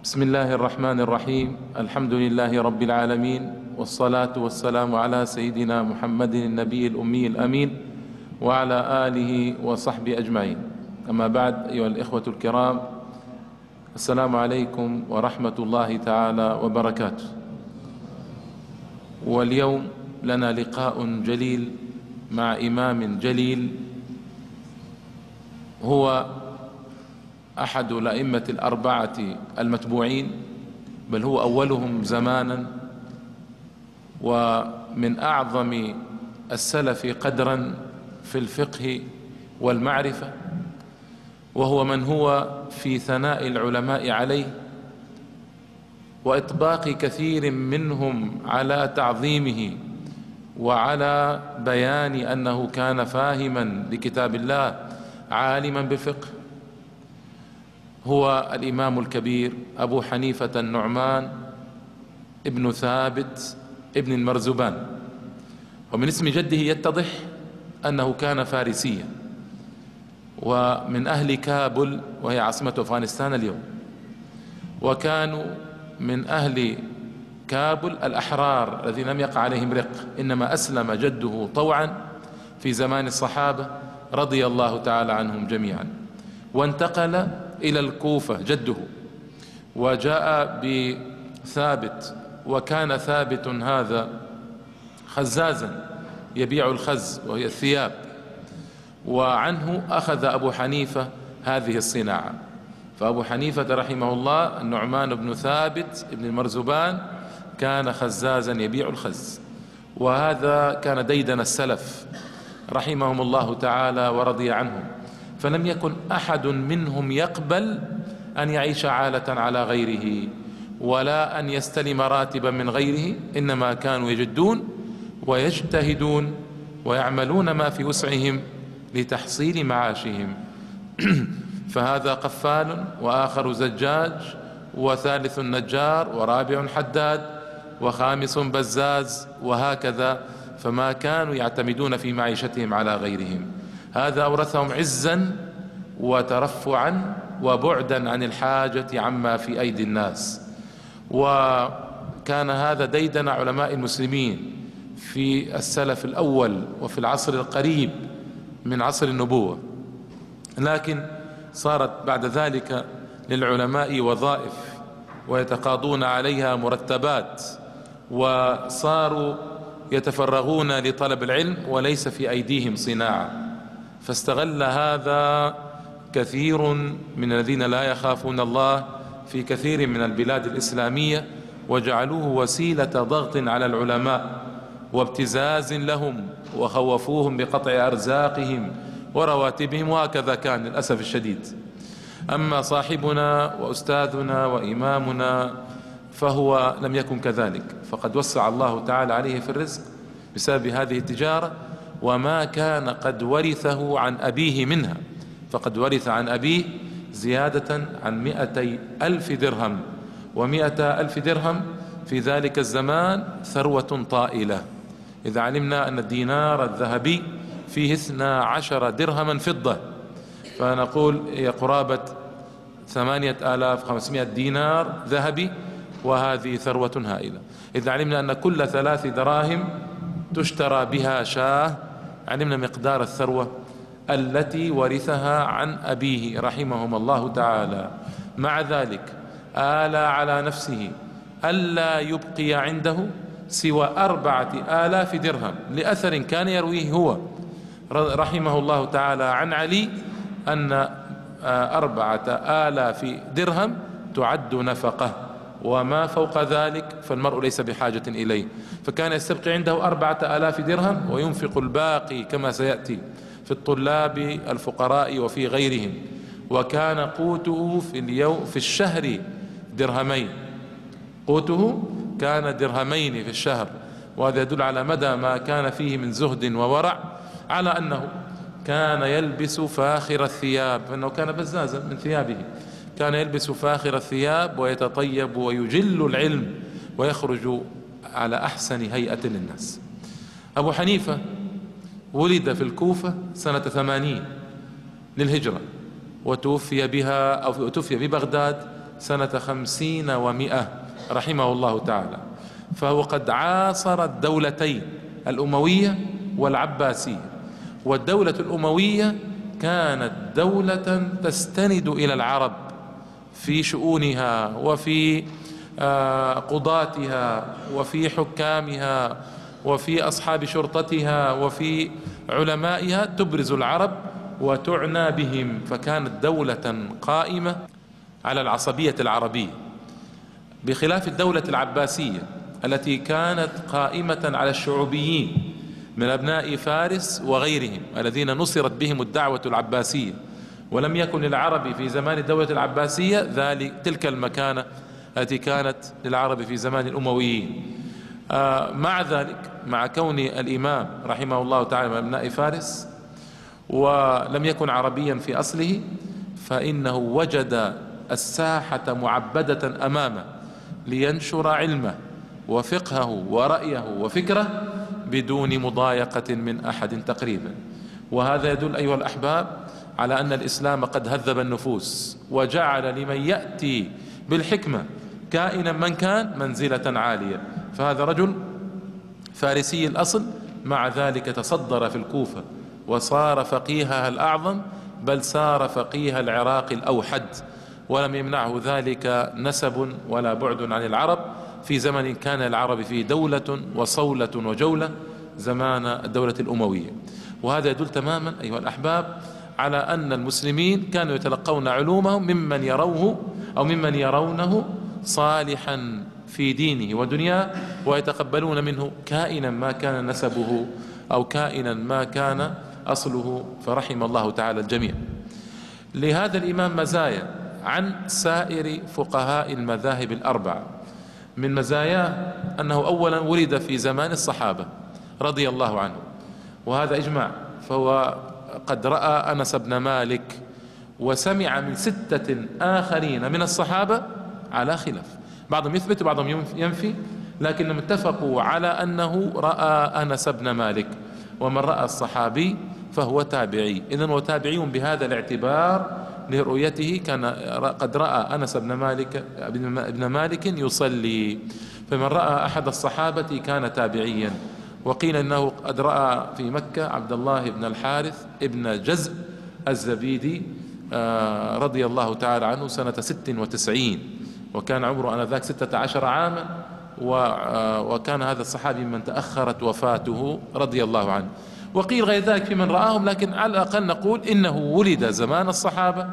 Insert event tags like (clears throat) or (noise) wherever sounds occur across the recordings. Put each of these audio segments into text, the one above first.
بسم الله الرحمن الرحيم. الحمد لله رب العالمين والصلاة والسلام على سيدنا محمد النبي الأمي الأمين وعلى آله وصحبه أجمعين. أما بعد أيها الإخوة الكرام السلام عليكم ورحمة الله تعالى وبركاته. واليوم لنا لقاء جليل مع إمام جليل هو أحد الأئمة الأربعة المتبوعين بل هو أولهم زمانا ومن أعظم السلف قدرا في الفقه والمعرفة وهو من هو في ثناء العلماء عليه وإطباق كثير منهم على تعظيمه وعلى بيان أنه كان فاهما لكتاب الله عالما بالفقه هو الإمام الكبير أبو حنيفة النعمان ابن ثابت ابن المرزبان ومن اسم جده يتضح أنه كان فارسيا. ومن أهل كابل وهي عاصمة أفغانستان اليوم. وكانوا من أهل كابل الأحرار الذين لم يقع عليهم رق. إنما أسلم جده طوعا في زمان الصحابة رضي الله تعالى عنهم جميعا. وانتقل إلى الكوفة جده وجاء بثابت وكان ثابت هذا خزازا يبيع الخز وهي الثياب وعنه أخذ أبو حنيفة هذه الصناعة. فأبو حنيفة رحمه الله النعمان بن ثابت بن المرزبان كان خزازا يبيع الخز وهذا كان ديدن السلف رحمهم الله تعالى ورضي عنهم. فلم يكن أحد منهم يقبل أن يعيش عالة على غيره ولا أن يستلم راتبا من غيره إنما كانوا يجدون ويجتهدون ويعملون ما في وسعهم لتحصيل معاشهم. (clears throat) فهذا قفال وآخر زجاج وثالث نجار ورابع حداد وخامس بزاز وهكذا فما كانوا يعتمدون في معيشتهم على غيرهم. هذا أورثهم عزا وترفعا وبعدا عن الحاجة عما في أيدي الناس. وكان هذا ديدن علماء المسلمين في السلف الأول وفي العصر القريب من عصر النبوة. لكن صارت بعد ذلك للعلماء وظائف ويتقاضون عليها مرتبات وصاروا يتفرغون لطلب العلم وليس في أيديهم صناعة. فاستغل هذا كثير من الذين لا يخافون الله في كثير من البلاد الإسلامية وجعلوه وسيلة ضغط على العلماء وابتزاز لهم وخوفوهم بقطع أرزاقهم ورواتبهم وهكذا كان للأسف الشديد. أما صاحبنا وأستاذنا وإمامنا فهو لم يكن كذلك فقد وسع الله تعالى عليه في الرزق بسبب هذه التجارة. وما كان قد ورثه عن أبيه منها. فقد ورث عن أبيه زيادة عن مئتي ألف درهم. ومئة ألف درهم في ذلك الزمان ثروة طائلة. إذا علمنا أن الدينار الذهبي فيه اثنا عشر درهما فضة. فنقول هي قرابة ثمانية آلاف خمسمائة دينار ذهبي وهذه ثروة هائلة. إذا علمنا أن كل ثلاث دراهم تشترى بها شاة علمنا مقدار الثروة التي ورثها عن أبيه رحمهما الله تعالى. مع ذلك آلى على نفسه ألا يبقي عنده سوى أربعة آلاف درهم لأثر كان يرويه هو. رحمه الله تعالى عن علي أن أربعة آلاف درهم تعد نفقة. وما فوق ذلك فالمرء ليس بحاجة إليه. فكان يستبقي عنده أربعة آلاف درهم وينفق الباقي كما سيأتي في الطلاب الفقراء وفي غيرهم. وكان قوته في اليوم في الشهر درهمين. قوته كان درهمين في الشهر. وهذا يدل على مدى ما كان فيه من زهد وورع على أنه كان يلبس فاخر الثياب فإنه كان بزازا من ثيابه. كان يلبس فاخر الثياب ويتطيب ويجل العلم ويخرج على أحسن هيئة للناس. أبو حنيفة ولد في الكوفة سنة ثمانين للهجرة وتوفي بها أو توفي ببغداد سنة خمسين ومئة رحمه الله تعالى. فهو قد عاصر الدولتين الأموية والعباسية. والدولة الأموية كانت دولة تستند إلى العرب. في شؤونها وفي آه، قضاتها وفي حكامها وفي أصحاب شرطتها وفي علمائها تبرز العرب وتعنى بهم. فكانت دولة قائمة على العصبية العربية بخلاف الدولة العباسية التي كانت قائمة على الشعوبيين من أبناء فارس وغيرهم الذين نصرت بهم الدعوة العباسية. ولم يكن للعرب في زمان الدولة العباسية ذلك تلك المكانة التي كانت للعرب في زمان الأمويين. آه مع ذلك مع كون الإمام رحمه الله تعالى من أبناء فارس ولم يكن عربيا في أصله فإنه وجد الساحة معبدة أمامه لينشر علمه وفقهه ورأيه وفكره بدون مضايقة من أحد تقريبا. وهذا يدل أيها الأحباب على أن الإسلام قد هذب النفوس وجعل لمن يأتي بالحكمة كائنا من كان منزلة عالية. فهذا رجل فارسي الأصل مع ذلك تصدر في الكوفة وصار فقيهها الأعظم بل صار فقيه العراق الأوحد. ولم يمنعه ذلك نسب ولا بعد عن العرب. في زمن كان العرب فيه دولة وصولة وجولة زمان الدولة الأموية. وهذا يدل تماما أيها الأحباب على أن المسلمين كانوا يتلقون علومهم ممن يروه أو ممن يرونه صالحا في دينه ودنياه ويتقبلون منه كائنا ما كان نسبه أو كائنا ما كان أصله. فرحم الله تعالى الجميع. لهذا الإمام مزايا عن سائر فقهاء المذاهب الأربعة. من مزاياه أنه أولا ولد في زمان الصحابة رضي الله عنه. وهذا إجماع. فهو قد رأى أنس بن مالك وسمع من ستة آخرين من الصحابة على خلاف. بعضهم يثبت وبعضهم ينفي لكنهم اتفقوا على أنه رأى أنس بن مالك. ومن رأى الصحابي فهو تابعي. إذن هو تابعي بهذا الاعتبار لرؤيته. كان قد رأى أنس بن مالك ابن مالك يصلي. فمن رأى أحد الصحابة كان تابعيا. وقيل إنه قد رأى في مكة عبد الله بن الحارث ابن جزء الزبيدي آه، رضي الله تعالى عنه سنة ست وتسعين وكان عمره آنذاك ستة عشر عاما آه، وكان هذا الصحابي من تأخرت وفاته رضي الله عنه. وقيل غير ذلك في من رآهم لكن على الأقل نقول إنه ولد زمان الصحابة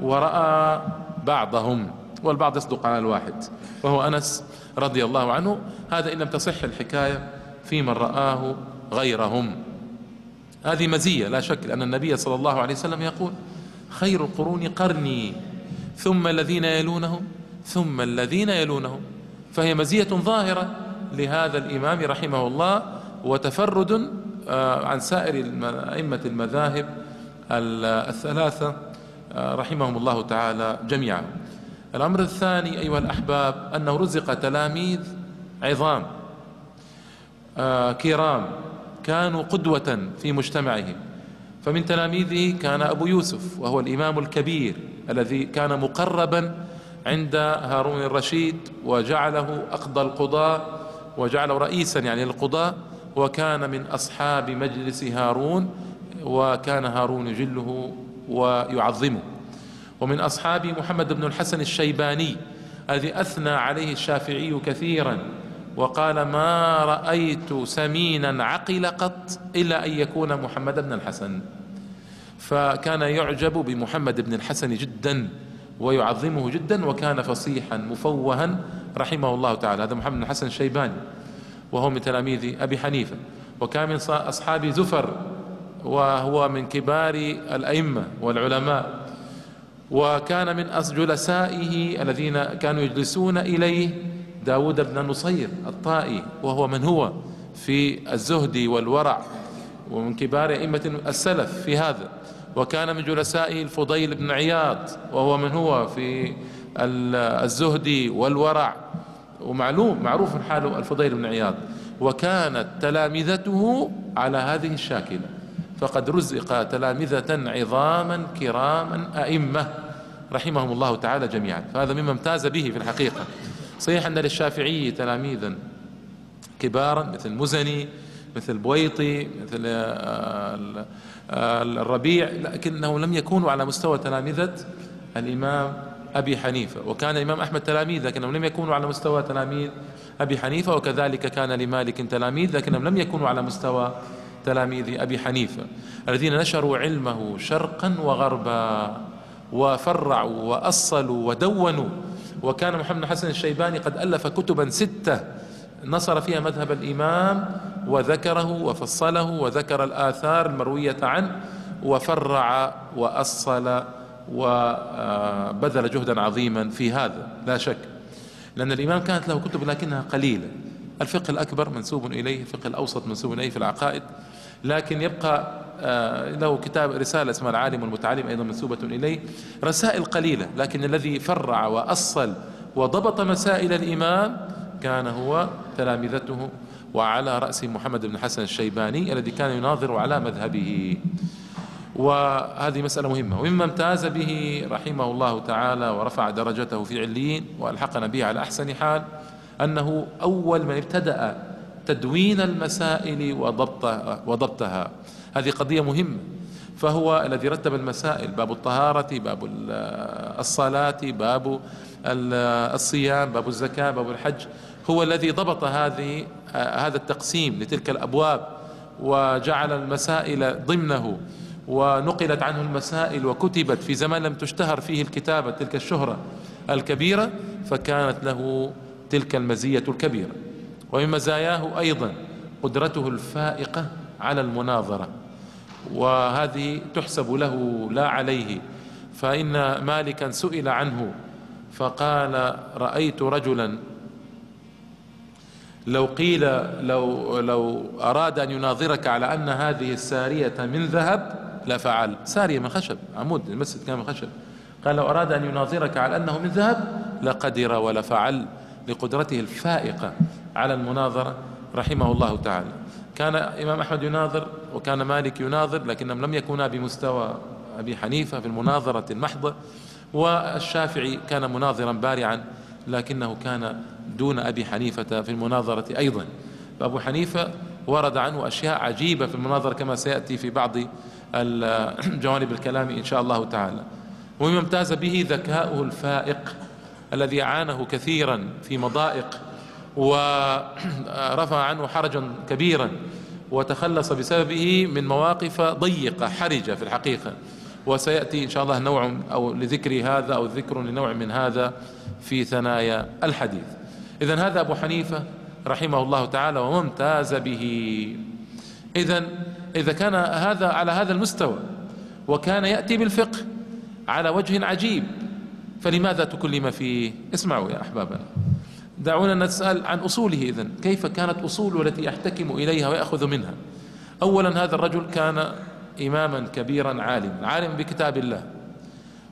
ورأى بعضهم والبعض يصدق على الواحد وهو أنس رضي الله عنه. هذا إن لم تصح الحكاية. في من رآه غيرهم. هذه مزية لا شك أن النبي صلى الله عليه وسلم يقول خير القرون قرني ثم الذين يلونهم ثم الذين يلونهم. فهي مزية ظاهرة لهذا الإمام رحمه الله وتفرد آه، عن سائر أئمة المذاهب الثلاثة آه، رحمهم الله تعالى جميعا. الأمر الثاني أيها الأحباب أنه رزق تلاميذ عظام. كرام كانوا قدوة في مجتمعهم. فمن تلاميذه كان أبو يوسف وهو الإمام الكبير الذي كان مقربا عند هارون الرشيد وجعله أقضى القضاة وجعله رئيسا يعني للقضاة. وكان من أصحاب مجلس هارون وكان هارون يجله ويعظمه. ومن أصحاب محمد بن الحسن الشيباني الذي أثنى عليه الشافعي كثيرا. وقال ما رأيت سمينا عقل قط إلا أن يكون محمد بن الحسن. فكان يعجب بمحمد بن الحسن جدا ويعظمه جدا وكان فصيحا مفوها رحمه الله تعالى. هذا محمد بن الحسن الشيباني وهو من تلاميذ أبي حنيفة. وكان من أصحاب زفر وهو من كبار الأئمة والعلماء. وكان من جلسائه الذين كانوا يجلسون إليه داود بن نصير الطائي وهو من هو؟ في الزهد والورع ومن كبار أئمة السلف في هذا. وكان من جلسائه الفضيل بن عياض وهو من هو؟ في الزهد والورع. ومعلوم معروف حال الفضيل بن عياض. وكانت تلامذته على هذه الشاكلة. فقد رزق تلامذة عظاما كراما أئمة رحمهم الله تعالى جميعا. فهذا مما امتاز به في الحقيقة. صحيح أن للشافعي تلاميذا كبارا مثل المزني مثل بويطي مثل آه، آه، الربيع لكنهم لم يكونوا على مستوى تلامذة الإمام أبي حنيفة. وكان الإمام أحمد تلاميذ لكنهم لم يكونوا على مستوى تلاميذ أبي حنيفة وكذلك كان لمالك تلاميذ لكنهم لم يكونوا على مستوى تلاميذ أبي حنيفة. الذين نشروا علمه شرقا وغربا وفرعوا وأصلوا ودونوا وكان محمد حسن الشيباني قد ألف كتبا ستة نصر فيها مذهب الإمام وذكره وفصله وذكر الآثار المروية عنه وفرع وأصل وبذل جهدا عظيما في هذا لا شك. لأن الإمام كانت له كتب لكنها قليلة. الفقه الأكبر منسوب إليه الفقه الأوسط منسوب إليه في العقائد. لكن يبقى آه، له كتاب رسالة اسمها العالم والمتعلم أيضا منسوبة إليه. رسائل قليلة لكن الذي فرع وأصل وضبط مسائل الإمام كان هو تلامذته وعلى رأس محمد بن حسن الشيباني الذي كان يناظر على مذهبه. وهذه مسألة مهمة. ومما امتاز به رحمه الله تعالى ورفع درجته في عليين وألحقنا به على أحسن حال أنه أول من ابتدأ تدوين المسائل وضبطها, وضبطها. هذه قضية مهمة. فهو الذي رتب المسائل باب الطهارة باب الصلاة باب الصيام باب الزكاة باب الحج. هو الذي ضبط هذه هذا التقسيم لتلك الأبواب وجعل المسائل ضمنه ونقلت عنه المسائل وكتبت في زمان لم تشتهر فيه الكتابة تلك الشهرة الكبيرة فكانت له تلك المزية الكبيرة. ومن مزاياه أيضا قدرته الفائقة على المناظرة وهذه تحسب له لا عليه. فإن مالكا سئل عنه فقال رأيت رجلا. لو قيل لو لو أراد أن يناظرك على أن هذه السارية من ذهب لفعل سارية من خشب عمود المسجد كان من خشب. قال لو أراد أن يناظرك على أنه من ذهب لقدر ولفعل لقدرته الفائقة. على المناظرة رحمه الله تعالى. كان إمام أحمد يناظر وكان مالك يناظر لكنهم لم يكونا بمستوى أبي حنيفة في المناظرة المحضة والشافعي كان مناظرا بارعا لكنه كان دون أبي حنيفة في المناظرة أيضا. فأبو حنيفة ورد عنه أشياء عجيبة في المناظرة كما سيأتي في بعض جوانب الكلام إن شاء الله تعالى. ومما امتاز به ذكاؤه الفائق الذي عانه كثيرا في مضائق ورفع (clears throat) عنه حرجا كبيرا وتخلص بسببه من مواقف ضيقة حرجة في الحقيقة. وسيأتي إن شاء الله نوع أو لذكر هذا أو ذكر لنوع من هذا في ثنايا الحديث. إذا هذا أبو حنيفة رحمه الله تعالى وممتاز به. إذا إذا كان هذا على هذا المستوى وكان يأتي بالفقه على وجه عجيب فلماذا تكلم فيه؟ اسمعوا يا أحبابنا. دعونا نسأل عن أصوله إذن. كيف كانت أصوله التي يحتكم إليها ويأخذ منها؟ أولا هذا الرجل كان إماما كبيرا عالما عالما بكتاب الله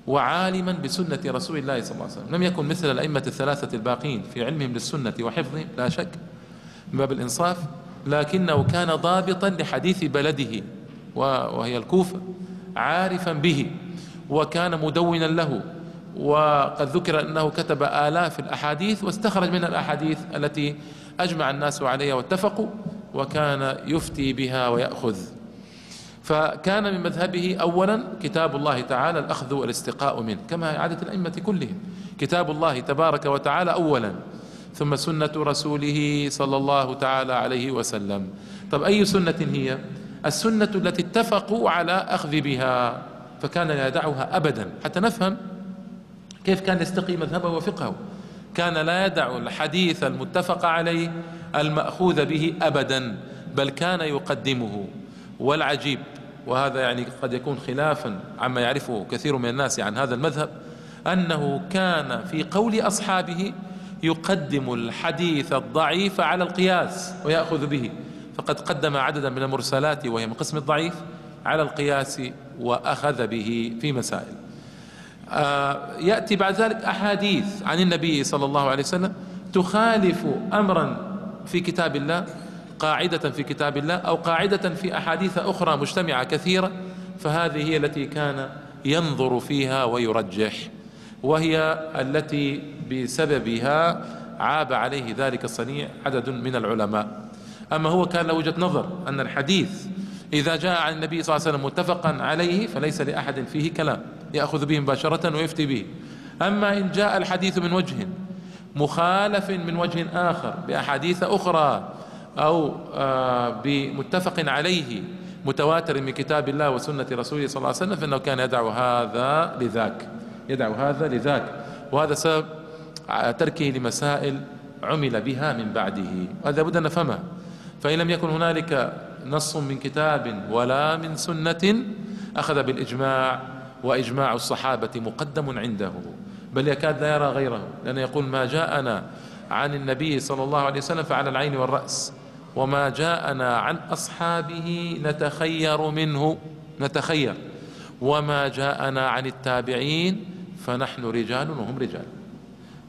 وعالما بسنة رسول الله صلى الله عليه وسلم. لم يكن مثل الأئمة الثلاثة الباقين في علمهم للسنة وحفظهم لا شك من باب الإنصاف. لكنه كان ضابطا لحديث بلده وهي الكوفة عارفا به وكان مدونا له. وقد ذكر أنه كتب آلاف الأحاديث واستخرج من الأحاديث التي أجمع الناس عليها واتفقوا وكان يفتي بها ويأخذ. فكان من مذهبه اولا كتاب الله تعالى الأخذ والاستقاء منه كما عادة الأئمة كلهم. كتاب الله تبارك وتعالى اولا ثم سنة رسوله صلى الله تعالى عليه وسلم. طب أي سنة هي؟ السنة التي اتفقوا على أخذ بها فكان لا يدعها أبدا. حتى نفهم كيف كان يستقي مذهبه وفقهه؟ كان لا يدع الحديث المتفق عليه المأخوذ به أبدا بل كان يقدمه. والعجيب وهذا يعني قد يكون خلافا عما يعرفه كثير من الناس عن هذا المذهب أنه كان في قول أصحابه يقدم الحديث الضعيف على القياس ويأخذ به. فقد قدم عددا من المرسلات وهي من قسم الضعيف على القياس وأخذ به في مسائل. يأتي بعد ذلك أحاديث عن النبي صلى الله عليه وسلم تخالف أمرا في كتاب الله قاعدة في كتاب الله أو قاعدة في أحاديث أخرى مجتمعة كثيرة فهذه هي التي كان ينظر فيها ويرجح وهي التي بسببها عاب عليه ذلك الصنيع عدد من العلماء. أما هو كان له وجهة نظر أن الحديث إذا جاء عن النبي صلى الله عليه وسلم متفقا عليه فليس لأحد فيه كلام. يأخذ به مباشرة ويفتي به. أما إن جاء الحديث من وجه مخالف من وجه آخر بأحاديث أخرى أو آه، بمتفق عليه متواتر من كتاب الله وسنة رسوله صلى الله عليه وسلم فإنه كان يدع هذا لذاك. يدع هذا لذاك. وهذا سبب تركه لمسائل عمل بها من بعده. هذا لابد أن نفهمها فإن لم يكن هنالك نص من كتاب ولا من سنة أخذ بالإجماع وإجماع الصحابة مقدم عنده. بل يكاد لا يرى غيره لأنه يقول ما جاءنا عن النبي صلى الله عليه وسلم فعلى العين والرأس وما جاءنا عن أصحابه نتخير منه نتخير. وما جاءنا عن التابعين فنحن رجال وهم رجال.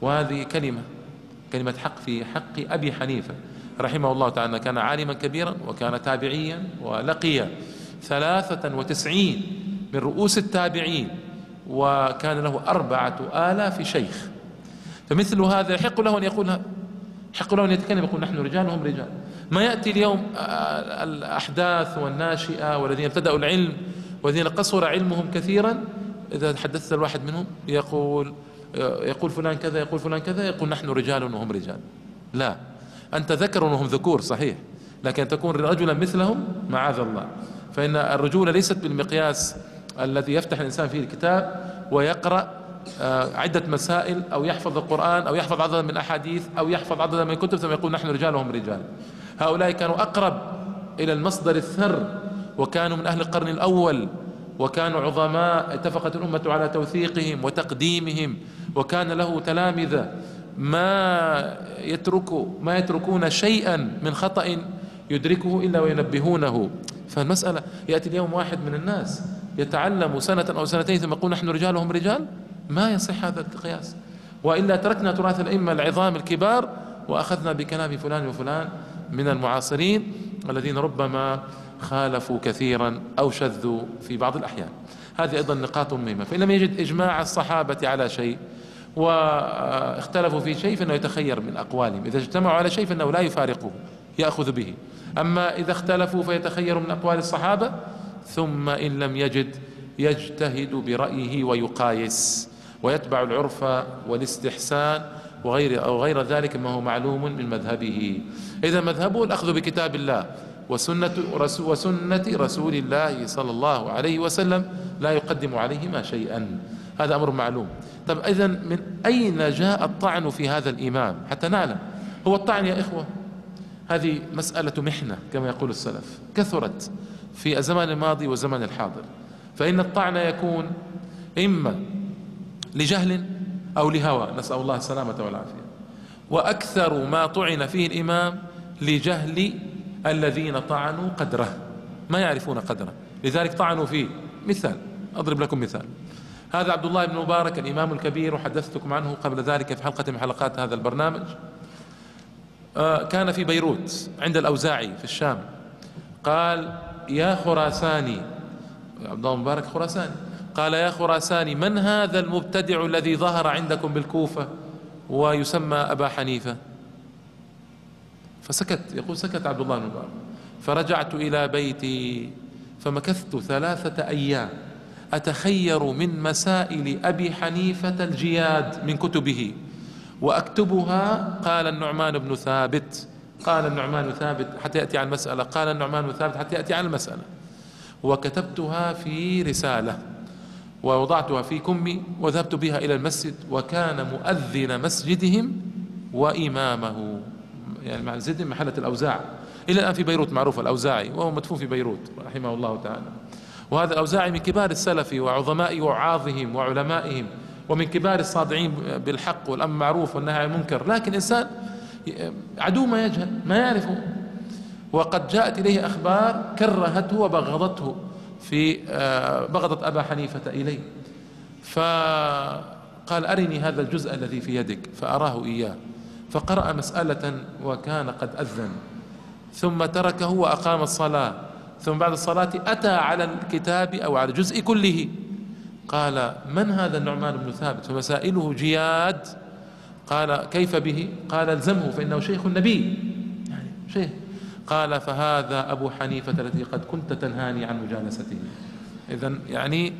وهذه كلمة كلمة حق في حق أبي حنيفة رحمه الله تعالى. كان عالما كبيرا وكان تابعيا ولقي ثلاثة وتسعين من رؤوس التابعين وكان له أربعة آلاف شيخ. فمثل هذا يحق له أن يقول يحق له أن يتكلم يقول نحن رجال وهم رجال. ما يأتي اليوم الأحداث والناشئة والذين ابتدأوا العلم والذين قصر علمهم كثيرا إذا تحدثت الواحد منهم يقول يقول فلان كذا يقول فلان كذا يقول نحن رجال وهم رجال. لا. أنت ذكر وهم ذكور صحيح. لكن تكون رجلا مثلهم معاذ الله. فإن الرجولة ليست بالمقياس الذي يفتح الإنسان فيه الكتاب ويقرأ آه، عدة مسائل أو يحفظ القرآن أو يحفظ عددا من الأحاديث أو يحفظ عددا من الكتب ثم يقول نحن رجال وهم رجال. هؤلاء كانوا أقرب إلى المصدر الثر وكانوا من أهل القرن الأول وكانوا عظماء اتفقت الأمة على توثيقهم وتقديمهم وكان له تلامذة ما يترك ما يتركون شيئا من خطأ يدركه إلا وينبهونه. فالمسألة يأتي اليوم واحد من الناس يتعلم سنة أو سنتين ثم يقول نحن رجال وهم رجال؟ ما يصح هذا القياس. وإلا تركنا تراث الأئمة العظام الكبار وأخذنا بكلام فلان وفلان من المعاصرين الذين ربما خالفوا كثيرا أو شذوا في بعض الأحيان. هذه أيضا نقاط مهمة. فإن لم يجد إجماع الصحابة على شيء واختلفوا في شيء فإنه يتخير من أقوالهم. إذا اجتمعوا على شيء فإنه لا يفارقه يأخذ به. أما إذا اختلفوا فيتخير من أقوال الصحابة ثم إن لم يجد يجتهد برأيه ويقايس ويتبع العرف والاستحسان وغير أو غير ذلك ما هو معلوم من مذهبه. إذا مذهبه الأخذ بكتاب الله وسنة رسول, وسنة رسول الله صلى الله عليه وسلم لا يقدم عليهما شيئا. هذا أمر معلوم. طب إذا من أين جاء الطعن في هذا الإمام؟ حتى نعلم. هو الطعن يا إخوة هذه مسألة محنة كما يقول السلف كثرت. في الزمان الماضي والزمان الحاضر. فإن الطعن يكون إما لجهل أو لهوى. نسأل الله السلامة والعافية. وأكثر ما طعن فيه الإمام لجهل الذين طعنوا قدره. ما يعرفون قدره. لذلك طعنوا فيه. مثال. أضرب لكم مثال. هذا عبد الله بن مبارك الإمام الكبير وحدثتكم عنه قبل ذلك في حلقة من حلقات هذا البرنامج. آه، كان في بيروت عند الأوزاعي في الشام. قال يا خراساني. عبد الله مبارك خراساني. قال يا خراساني من هذا المبتدع الذي ظهر عندكم بالكوفة ويسمى أبا حنيفة؟ فسكت يقول سكت عبد الله مبارك فرجعت إلى بيتي فمكثت ثلاثة أيام أتخير من مسائل أبي حنيفة الجياد من كتبه وأكتبها قال النعمان بن ثابت. قال النعمان ثابت حتى يأتي عن المسألة. قال النعمان ثابت حتى يأتي عن المسألة. وكتبتها في رسالة ووضعتها في كمي وذهبت بها إلى المسجد وكان مؤذن مسجدهم وإمامه. يعني مع زد محلة الأوزاع. إلى الآن في بيروت معروف الأوزاعي وهو مدفون في بيروت رحمه الله تعالى. وهذا الأوزاعي من كبار السلف وعظماء وعاظهم وعلمائهم ومن كبار الصادعين بالحق والأمر معروف والنهي عن المنكر. لكن إنسان عدو ما يجهل ما يعرفه. وقد جاءت إليه أخبار كرهته وبغضته في آه، بغضت أبا حنيفة إليه. فقال أرني هذا الجزء الذي في يدك فأراه إياه. فقرأ مسألة وكان قد أذن. ثم تركه وأقام الصلاة. ثم بعد الصلاة أتى على الكتاب أو على الجزء كله. قال من هذا النعمان بن ثابت؟ فمسائله جياد قال كيف به؟ قال ألزمه فإنه شيخ النبي يعني شيخ. قال فهذا أبو حنيفة الذي قد كنت تنهاني عن مجالسته إذا يعني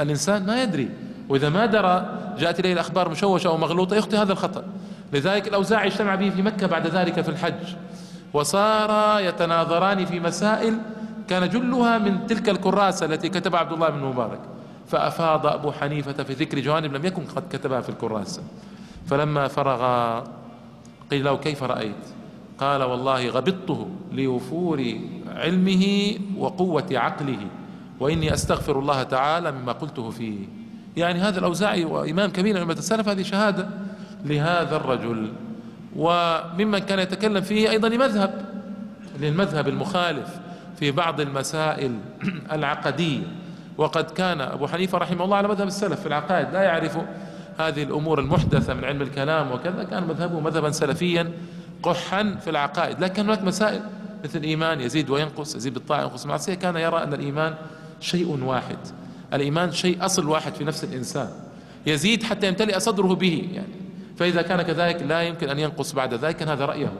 الإنسان ما يدري. وإذا ما درى جاءت إليه الأخبار مشوشة أو مغلوطة يخطي هذا الخطأ. لذلك الأوزاعي اجتمع به في مكة بعد ذلك في الحج. وصار يتناظران في مسائل كان جلها من تلك الكراسة التي كتبها عبد الله بن مبارك. فأفاض أبو حنيفة في ذكر جوانب لم يكن قد كتبها في الكراسة. فلما فرغ قيل له كيف رأيت؟ قال والله غبطته لوفور علمه وقوة عقله وإني أستغفر الله تعالى مما قلته فيه. يعني هذا الأوزاعي وإمام كبير من السلف هذه شهادة لهذا الرجل. وممن كان يتكلم فيه أيضا لمذهب للمذهب المخالف في بعض المسائل (clears throat) العقدية. وقد كان أبو حنيفة رحمه الله على مذهب السلف في العقائد لا يعرف هذه الأمور المحدثة من علم الكلام وكذا كان مذهبه مذهبا سلفيا قحا في العقائد. لكن هناك مسائل مثل الإيمان يزيد وينقص يزيد بالطاعة ينقص المعصية كان يرى أن الإيمان شيء واحد. الإيمان شيء أصل واحد في نفس الإنسان. يزيد حتى يمتلئ صدره به يعني. فإذا كان كذلك لا يمكن أن ينقص بعد ذلك كان هذا رأيه.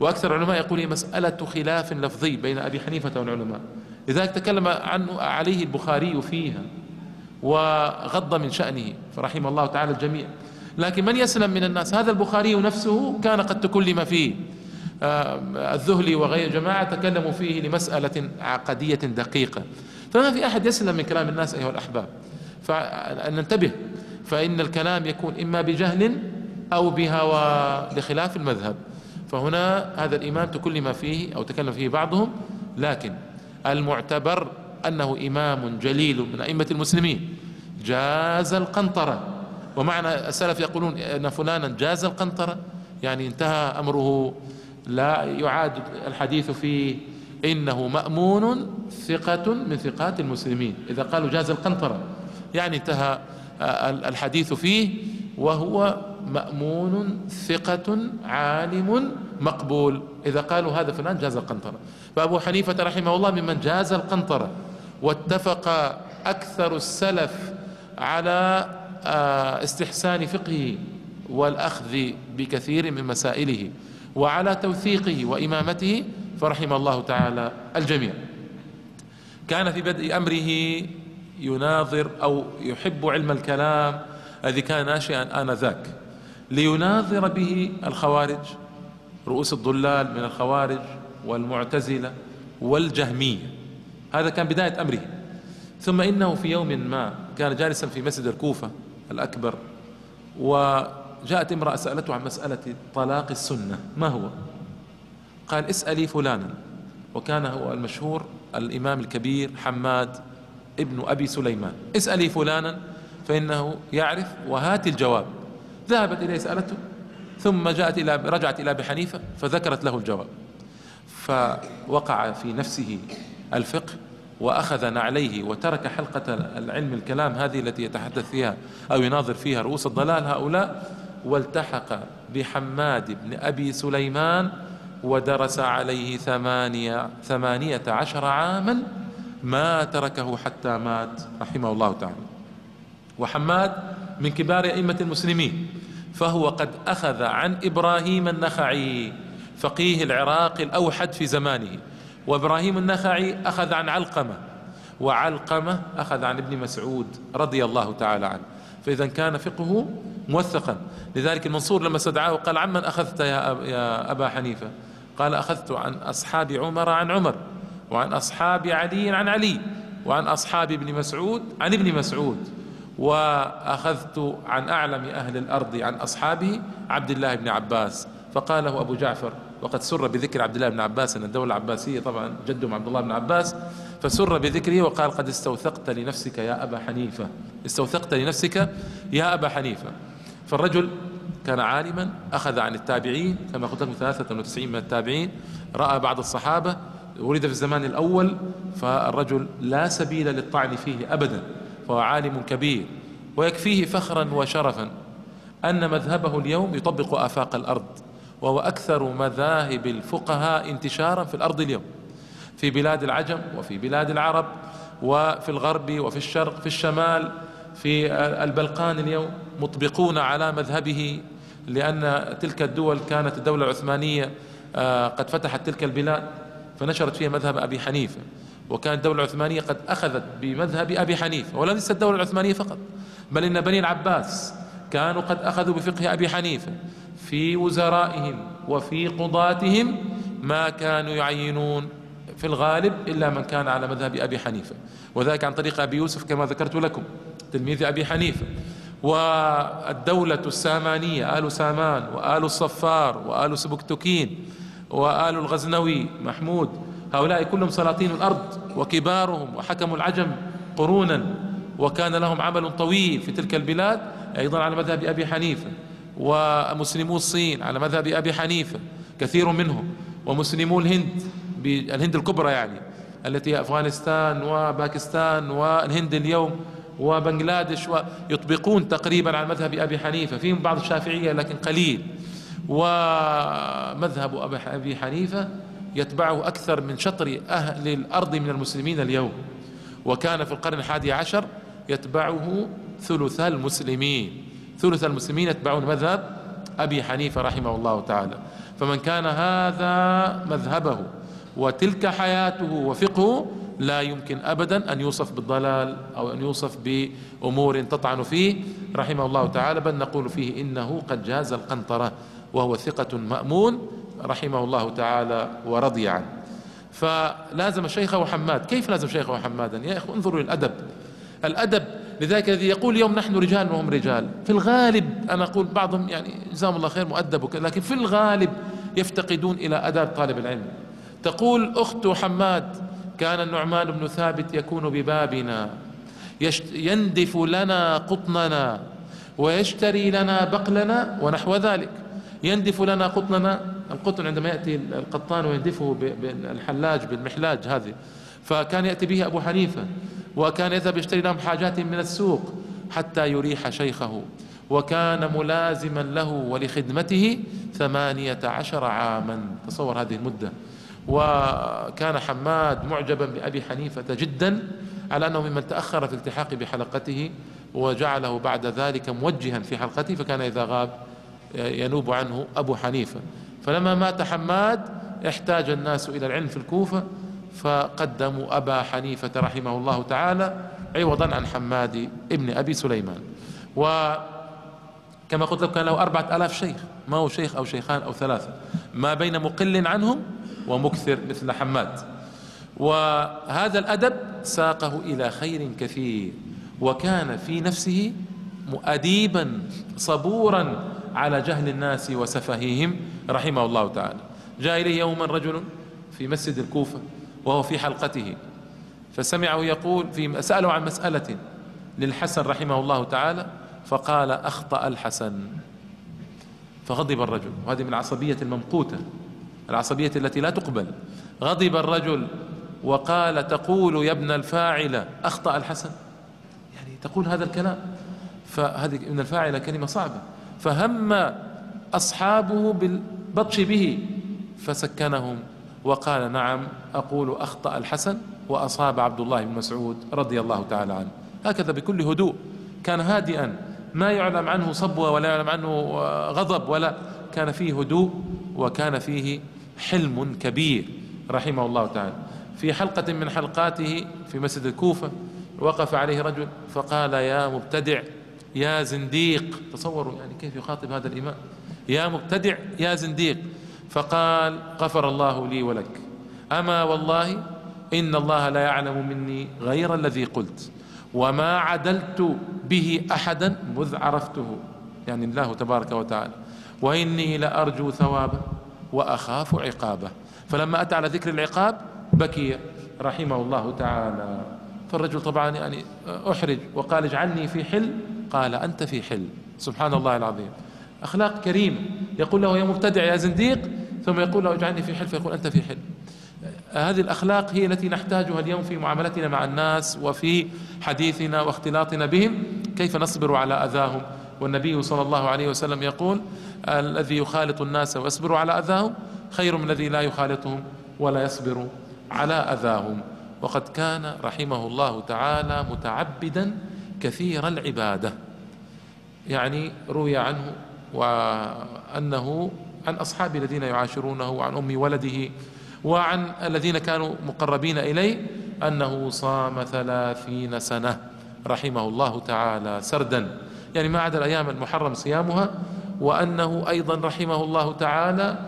وأكثر العلماء يقول مسألة خلاف لفظي بين أبي حنيفة والعلماء. لذلك تكلم عنه عليه البخاري فيها. وغض من شأنه فرحم الله تعالى الجميع. لكن من يسلم من الناس؟ هذا البخاري نفسه كان قد تكلم فيه. آه، الذهلي وغير جماعة تكلموا فيه لمسألة عقدية دقيقة. فما في أحد يسلم من كلام الناس أيها الأحباب. فأن ننتبه فإن الكلام يكون إما بجهل أو بهوى لخلاف المذهب. فهنا هذا الإمام تكلم فيه أو تكلم فيه بعضهم. لكن المعتبر أنه إمام جليل من أئمة المسلمين. جاز القنطرة. ومعنى السلف يقولون أن فلانا جاز القنطرة. يعني انتهى أمره. لا يعاد الحديث فيه إنه مأمون ثقة من ثقات المسلمين. إذا قالوا جاز القنطرة يعني انتهى الحديث فيه. وهو مأمون ثقة عالم مقبول. إذا قالوا هذا فلان جاز القنطرة. فأبو حنيفة رحمه الله ممن جاز القنطرة. واتفق أكثر السلف على آه، استحسان فقهه والأخذ بكثير من مسائله وعلى توثيقه وإمامته فرحم الله تعالى الجميع. كان في بدء أمره يناظر أو يحب علم الكلام الذي كان ناشئا آنذاك ليناظر به الخوارج رؤوس الضلال من الخوارج والمعتزلة والجهمية. هذا كان بداية أمره ثم إنه في يوم ما كان جالسا في مسجد الكوفة الأكبر وجاءت امرأة سألته عن مسألة طلاق السنة ما هو؟ قال اسألي فلانا. وكان هو المشهور الإمام الكبير حماد ابن أبي سليمان. اسألي فلانا فإنه يعرف وهات الجواب. ذهبت إليه سألته ثم جاءت إلى رجعت إلى أبي حنيفة فذكرت له الجواب. فوقع في نفسه الفقه وأخذ نعليه وترك حلقة العلم الكلام هذه التي يتحدث فيها أو يناظر فيها رؤوس الضلال هؤلاء والتحق بحماد بن أبي سليمان ودرس عليه ثمانية, ثمانية عشر عاما ما تركه حتى مات رحمه الله تعالى. وحماد من كبار أئمة المسلمين فهو قد أخذ عن إبراهيم النخعي فقيه العراق الأوحد في زمانه. وإبراهيم النخعي أخذ عن علقمة وعلقمة أخذ عن ابن مسعود رضي الله تعالى عنه. فإذا كان فقهه موثقا. لذلك المنصور لما استدعاه قال عمن أخذت يا, يا أبا حنيفة؟ قال أخذت عن أصحاب عمر عن عمر وعن أصحاب علي عن علي وعن أصحاب ابن مسعود عن ابن مسعود وأخذت عن أعلم أهل الأرض عن أصحابه عبد الله بن عباس. فقال له أبو جعفر وقد سر بذكر عبد الله بن عباس أن الدولة العباسية طبعا جدهم عبد الله بن عباس. فسر بذكره وقال قد استوثقت لنفسك يا أبا حنيفة. استوثقت لنفسك يا أبا حنيفة. فالرجل كان عالما أخذ عن التابعين كما قلت لكم 93 من التابعين. رأى بعض الصحابة ولد في الزمان الأول فالرجل لا سبيل للطعن فيه أبدا فهو عالم كبير. ويكفيه فخرا وشرفا أن مذهبه اليوم يطبق آفاق الأرض. وهو أكثر مذاهب الفقهاء انتشارا في الأرض اليوم. في بلاد العجم وفي بلاد العرب وفي الغرب وفي الشرق في الشمال في البلقان اليوم مطبقون على مذهبه لأن تلك الدول كانت الدولة العثمانية آه، قد فتحت تلك البلاد فنشرت فيها مذهب أبي حنيفة. وكانت الدولة العثمانية قد أخذت بمذهب أبي حنيفة وليست الدولة العثمانية فقط بل إن بني العباس كانوا قد أخذوا بفقه أبي حنيفة. في وزرائهم وفي قضاتهم ما كانوا يعينون في الغالب إلا من كان على مذهب أبي حنيفة. وذلك عن طريق أبي يوسف كما ذكرت لكم تلميذ أبي حنيفة. والدولة السامانية آل سامان وآل الصفار وآل سبكتكين وآل الغزنوي محمود هؤلاء كلهم سلاطين الأرض وكبارهم وحكموا العجم قرونا وكان لهم عمل طويل في تلك البلاد أيضا على مذهب أبي حنيفة. ومسلمو الصين على مذهب أبي حنيفة كثير منهم ومسلمو الهند الهند الكبرى يعني التي هي أفغانستان وباكستان والهند اليوم وبنغلاديش ويطبقون تقريبا على مذهب أبي حنيفة. فيهم بعض الشافعية لكن قليل. ومذهب أبي حنيفة يتبعه أكثر من شطر أهل الأرض من المسلمين اليوم. وكان في القرن الحادي عشر يتبعه ثلث المسلمين. ثلث المسلمين يتبعون مذهب أبي حنيفة رحمه الله تعالى. فمن كان هذا مذهبه وتلك حياته وفقهه لا يمكن ابدا أن يوصف بالضلال أو أن يوصف بأمور تطعن فيه رحمه الله تعالى. بل نقول فيه إنه قد جاز القنطرة وهو ثقة مأمون رحمه الله تعالى ورضي عنه. فلازم شيخه حماد. كيف لازم شيخه حمادا؟ يا إخوة انظروا للأدب. الأدب لذلك الذي يقول اليوم نحن رجال وهم رجال. في الغالب أنا أقول بعضهم يعني جزاهم الله خير مؤدب لكن في الغالب يفتقدون إلى اداب طالب العلم. تقول أخت حماد كان النعمان بن ثابت يكون ببابنا. يندف لنا قطننا ويشتري لنا بقلنا ونحو ذلك. يندف لنا قطننا القطن عندما يأتي القطان ويندفه بالحلاج بالمحلاج هذه. فكان يأتي به أبو حنيفة. وكان يذهب يشتري لهم حاجات من السوق حتى يريح شيخه. وكان ملازما له ولخدمته ثمانية عشر عاما. تصور هذه المدة. وكان حماد معجبا بأبي حنيفة جدا على أنه ممن تأخر في الالتحاق بحلقته وجعله بعد ذلك موجها في حلقته فكان إذا غاب ينوب عنه أبو حنيفة. فلما مات حماد احتاج الناس إلى العلم في الكوفة فقدموا أبا حنيفة رحمه الله تعالى عوضا عن حماد ابن أبي سليمان. وكما قلت لكم كان له أربعة آلاف شيخ ما هو شيخ أو شيخان أو ثلاثة. ما بين مقل عنهم ومكثر مثل حماد. وهذا الأدب ساقه إلى خير كثير وكان في نفسه مؤديبا صبورا على جهل الناس وسفههم رحمه الله تعالى. جاء إليه يوما رجل في مسجد الكوفة وهو في حلقته. فسمعه يقول في سأله عن مسألة للحسن رحمه الله تعالى فقال أخطأ الحسن. فغضب الرجل. وهذه من العصبية الممقوتة العصبية التي لا تقبل. غضب الرجل وقال تقول يا ابن الفاعل أخطأ الحسن؟ يعني تقول هذا الكلام. فهذه ابن الفاعل كلمة صعبة. فهم أصحابه بالبطش به فسكنهم. وقال نعم أقول أخطأ الحسن وأصاب عبد الله بن مسعود رضي الله تعالى عنه. هكذا بكل هدوء. كان هادئا. ما يعلم عنه صبوة ولا يعلم عنه غضب ولا. كان فيه هدوء وكان فيه حلم كبير رحمه الله تعالى. في حلقة من حلقاته في مسجد الكوفة وقف عليه رجل فقال يا مبتدع يا زنديق. تصوروا يعني كيف يخاطب هذا الإمام. يا مبتدع يا زنديق. فقال غفر الله لي ولك. أما والله إن الله لا يعلم مني غير الذي قلت. وما عدلت به أحدا مذ عرفته. يعني الله تبارك وتعالى. وإني لأرجو ثوابه وأخاف عقابه. فلما أتى على ذكر العقاب بكي رحمه الله تعالى. فالرجل طبعا يعني أحرج وقال اجعلني في حل. قال أنت في حل. سبحان الله العظيم. أخلاق كريمة. يقول له يا مبتدع يا زنديق ثم يقول له اجعلني في حل فيقول أنت في حل هذه الأخلاق هي التي نحتاجها اليوم في معاملتنا مع الناس وفي حديثنا واختلاطنا بهم. كيف نصبر على أذاهم؟ والنبي صلى الله عليه وسلم يقول الذي يخالط الناس ويصبر على أذاهم خير من الذي لا يخالطهم ولا يصبر على أذاهم. وقد كان رحمه الله تعالى متعبدا كثير العبادة. يعني روي عنه وأنه عن اصحابه الذين يعاشرونه وعن أم ولده وعن الذين كانوا مقربين إليه أنه صام ثلاثين سنة. رحمه الله تعالى سردا. يعني ما عدا الأيام المحرم صيامها وأنه أيضا رحمه الله تعالى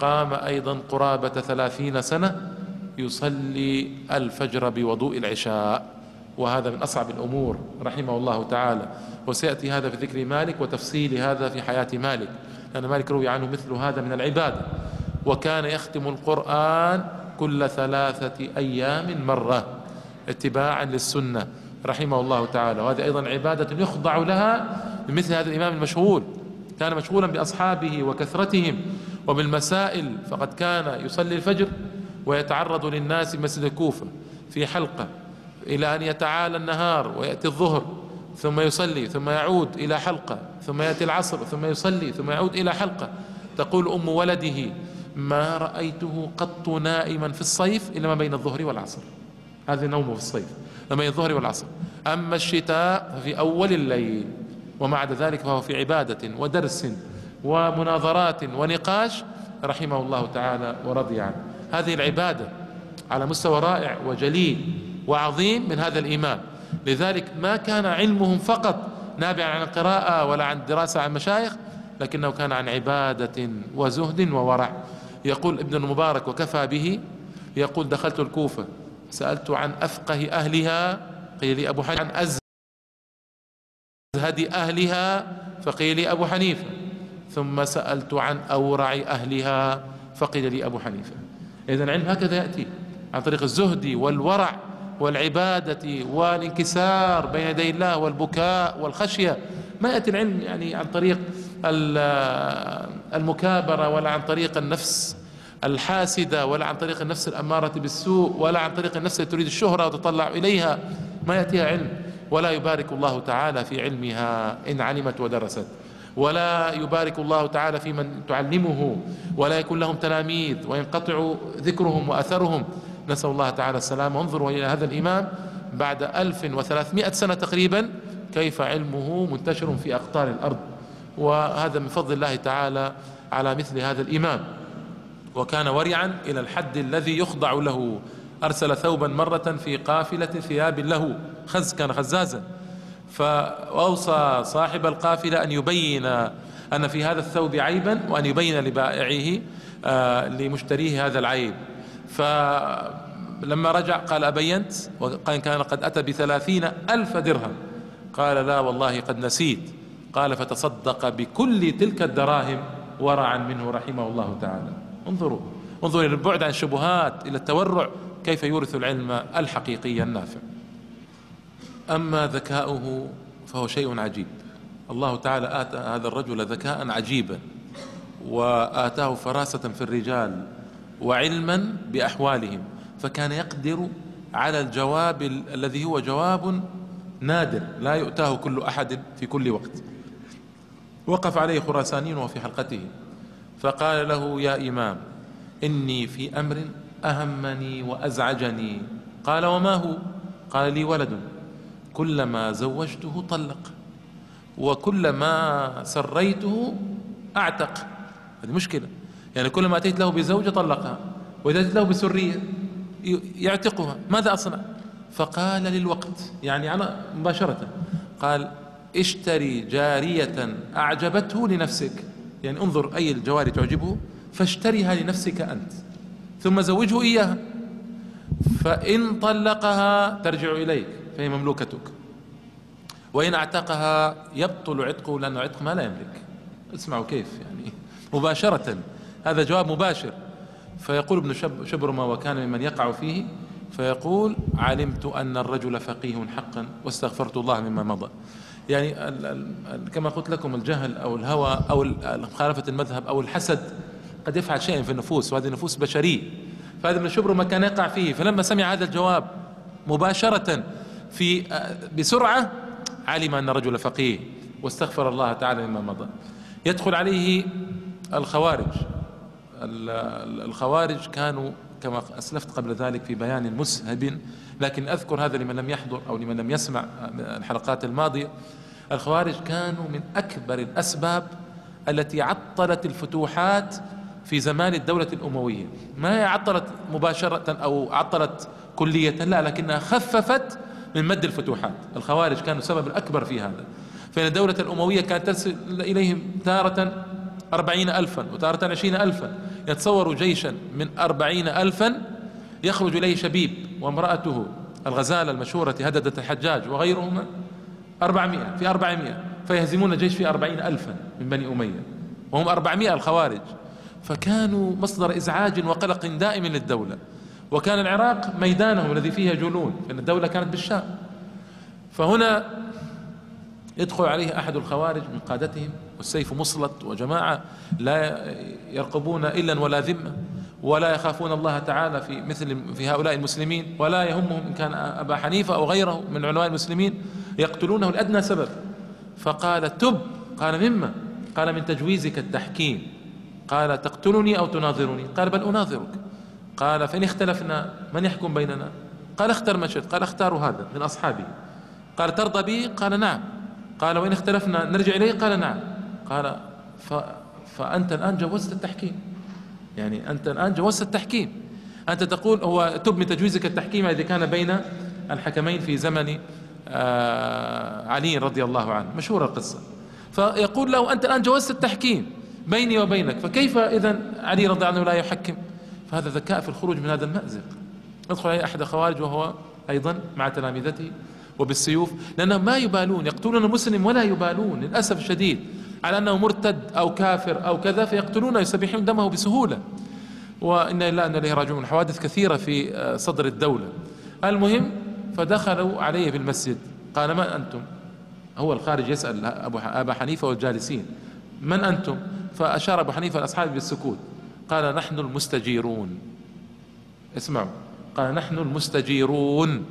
قام أيضا قرابة ثلاثين سنة يصلي الفجر بوضوء العشاء. وهذا من أصعب الأمور رحمه الله تعالى. وسيأتي هذا في ذكر مالك وتفصيل هذا في حياة مالك. لأن مالك روي عنه مثل هذا من العباده وكان يختم القرآن كل ثلاثة أيام مرة اتباعا للسنة رحمه الله تعالى. وهذه أيضا عبادة يخضع لها بمثل هذا الإمام المشغول كان مشغولا بأصحابه وكثرتهم وبالمسائل فقد كان يصلي الفجر ويتعرض للناس مسجد الكوفة في حلقة إلى أن يتعالى النهار ويأتي الظهر. ثم يصلي ثم يعود إلى حلقة ثم يأتي العصر ثم يصلي ثم يعود إلى حلقة. تقول أم ولده ما رأيته قط نائما في الصيف إلا ما بين الظهر والعصر. هذه نومه في الصيف ما بين الظهر والعصر. أما الشتاء ففي أول الليل ومع ذلك فهو في عبادة ودرس ومناظرات ونقاش رحمه الله تعالى ورضي عنه. هذه العبادة على مستوى رائع وجليل وعظيم من هذا الإمام. لذلك ما كان علمهم فقط نابعا عن القراءة ولا عن الدراسة عن مشايخ لكنه كان عن عبادة وزهد وورع. يقول ابن المبارك وكفى به يقول دخلت الكوفة سألت عن أفقه أهلها قيل لي أبو حنيفة عن أزهد أهلها فقيل لي أبو حنيفة. ثم سألت عن أورع أهلها فقيل لي أبو حنيفة. إذا العلم هكذا يأتي عن طريق الزهد والورع. والعبادة والانكسار بين يدي الله والبكاء والخشية. ما يأتي العلم يعني عن طريق المكابرة ولا عن طريق النفس الحاسدة ولا عن طريق النفس الأمارة بالسوء ولا عن طريق النفس التي تريد الشهرة وتطلع إليها. ما يأتيها علم. ولا يبارك الله تعالى في علمها إن علمت ودرست. ولا يبارك الله تعالى في من تعلمه. ولا يكون لهم تلاميذ وينقطع ذكرهم وأثرهم. نسأل الله تعالى السلامة. انظروا إلى هذا الإمام بعد ألف وثلاثمائة سنة تقريبا كيف علمه منتشر في أقطار الأرض. وهذا من فضل الله تعالى على مثل هذا الإمام. وكان ورعا إلى الحد الذي يخضع له. أرسل ثوبا مرة في قافلة ثياب له خز كان خزازا. فأوصى صاحب القافلة أن يبين أن في هذا الثوب عيبا وأن يبين لبائعه آه، لمشتريه هذا العيب. فلما رجع قال أبينت وقال كان قد أتى بثلاثين ألف درهم. قال لا والله قد نسيت. قال فتصدق بكل تلك الدراهم ورعا منه رحمه الله تعالى. انظروا انظروا إلى البعد عن الشبهات إلى التورع كيف يورث العلم الحقيقي النافع. أما ذكاؤه فهو شيء عجيب. الله تعالى آتى هذا الرجل ذكاء عجيبا وآتاه فراسة في الرجال. وعلما بأحوالهم فكان يقدر على الجواب الذي هو جواب نادر لا يؤتاه كل أحد في كل وقت. وقف عليه خراساني وهو في حلقته فقال له يا إمام إني في أمر أهمني وأزعجني. قال وما هو؟ قال لي ولد كلما زوجته طلق وكلما سريته أعتق. هذه مشكلة. يعني كلما أتيت له بزوجة طلقها وإذا أتيت له بسرية يعتقها ماذا أصنع؟ فقال للوقت يعني على مباشرة قال اشتري جارية أعجبته لنفسك. يعني انظر أي الجواري تعجبه فاشتريها لنفسك أنت ثم زوجه إياها. فإن طلقها ترجع إليك فهي مملوكتك. وإن أعتقها يبطل عتقه لأنه عتق ما لا يملك. اسمعوا كيف يعني مباشرة. هذا جواب مباشر. فيقول ابن شب شبرمة وكان ممن يقع فيه فيقول علمت أن الرجل فقيه حقا واستغفرت الله مما مضى. يعني كما قلت لكم الجهل أو الهوى أو مخالفة المذهب أو الحسد قد يفعل شيئا في النفوس وهذه نفوس بشرية فهذا ابن شبرمة كان يقع فيه فلما سمع هذا الجواب مباشرة في بسرعة علم أن الرجل فقيه واستغفر الله تعالى مما مضى. يدخل عليه الخوارج. الخوارج كانوا كما أسلفت قبل ذلك في بيان مسهب لكن أذكر هذا لمن لم يحضر أو لمن لم يسمع الحلقات الماضية الخوارج كانوا من أكبر الأسباب التي عطلت الفتوحات في زمان الدولة الأموية. ما هي عطلت مباشرة أو عطلت كلية؟ لا لكنها خففت من مد الفتوحات. الخوارج كانوا السبب الأكبر في هذا. فإن الدولة الأموية كانت ترسل إليهم تارة أربعين ألفا وتارة عشرين ألفا. يتصوروا جيشا من أربعين ألفا يخرج إليه شبيب وامرأته الغزالة المشهورة هددة الحجاج وغيرهما أربعمائة في أربعمائة. فيهزمون الجيش في أربعين ألفا من بني أمية وهم أربعمائة الخوارج. فكانوا مصدر إزعاج وقلق دائم للدولة. وكان العراق ميدانهم الذي فيه يجولون لأن الدولة كانت بالشام. فهنا يدخل عليه أحد الخوارج من قادتهم والسيف مسلط وجماعة لا يرقبون إلا ولا ذمة ولا يخافون الله تعالى في مثل في هؤلاء المسلمين ولا يهمهم إن كان أبا حنيفة أو غيره من علماء المسلمين يقتلونه لأدنى سبب فقال تب قال مما؟ قال من تجويزك التحكيم. قال تقتلني أو تناظرني؟ قال بل أناظرك. قال فإن اختلفنا من يحكم بيننا؟ قال اختر ما شئت قال اختار هذا من أصحابي. قال ترضى بي؟ قال نعم. قال وإن اختلفنا نرجع إليه؟ قال نعم. قال ف فأنت الآن جوزت التحكيم. يعني أنت الآن جوزت التحكيم. أنت تقول هو تب من تجويزك التحكيم الذي كان بين الحكمين في زمن آه علي رضي الله عنه. مشهورة القصة. فيقول له أنت الآن جوزت التحكيم بيني وبينك. فكيف إذا علي رضي الله عنه لا يحكم؟ فهذا ذكاء في الخروج من هذا المأزق. يدخل عليه أحد الخوارج وهو أيضا مع تلامذته وبالسيوف لأنهم ما يبالون يقتلون المسلم ولا يبالون للأسف الشديد. على أنه مرتد أو كافر أو كذا فيقتلونه يستبيحون دمه بسهولة. وإنا لله أن إليه راجعون. حوادث كثيرة في آه، صدر الدولة. المهم فدخلوا عليه في المسجد قال من أنتم؟ هو الخارج يسأل أبو أبا حنيفة والجالسين. من أنتم؟ فأشار أبو حنيفة الأصحاب بالسكوت. قال نحن المستجيرون. اسمعوا. قال نحن المستجيرون.